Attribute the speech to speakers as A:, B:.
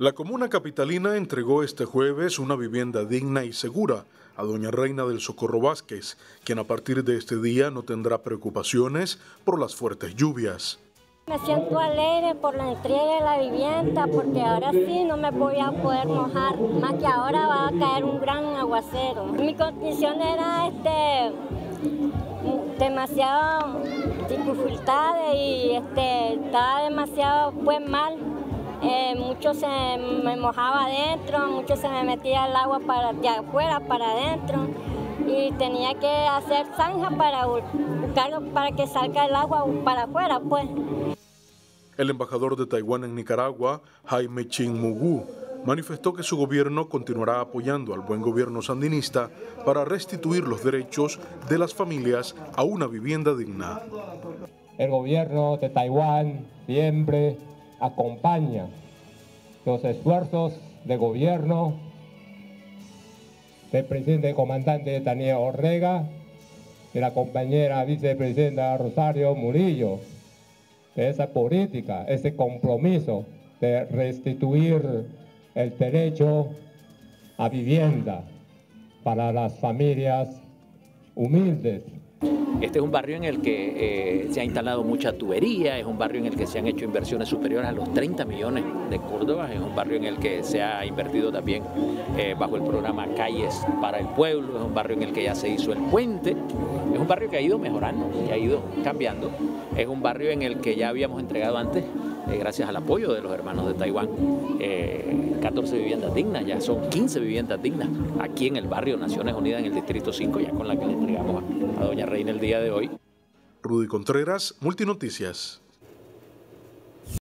A: La comuna capitalina entregó este jueves una vivienda digna y segura a doña Reina del Socorro Vázquez, quien a partir de este día no tendrá preocupaciones por las fuertes lluvias.
B: Me siento alegre por la entrega de la vivienda porque ahora sí no me voy a poder mojar, más que ahora va a caer un gran aguacero. Mi condición era este demasiado dificultades y este, estaba demasiado pues mal eh, mucho se me mojaba adentro, mucho se me metía el agua para, de afuera para adentro y tenía que hacer zanja para buscarlo para que salga el agua para afuera, pues.
A: El embajador de Taiwán en Nicaragua, Jaime Chin Mugu, manifestó que su gobierno continuará apoyando al buen gobierno sandinista para restituir los derechos de las familias a una vivienda digna.
C: El gobierno de Taiwán siempre acompaña los esfuerzos de gobierno del presidente comandante Daniel Orrega, de la compañera vicepresidenta Rosario Murillo, de esa política, ese compromiso de restituir el derecho a vivienda para las familias humildes
D: este es un barrio en el que eh, se ha instalado mucha tubería, es un barrio en el que se han hecho inversiones superiores a los 30 millones de Córdoba, es un barrio en el que se ha invertido también eh, bajo el programa Calles para el Pueblo, es un barrio en el que ya se hizo el puente, es un barrio que ha ido mejorando, que ha ido cambiando, es un barrio en el que ya habíamos entregado antes eh, gracias al apoyo de los hermanos de Taiwán, 14 viviendas dignas, ya son 15 viviendas dignas aquí en el barrio Naciones Unidas en el Distrito 5, ya con la que le entregamos a, a doña Reina el día de hoy.
A: Rudy Contreras, Multinoticias.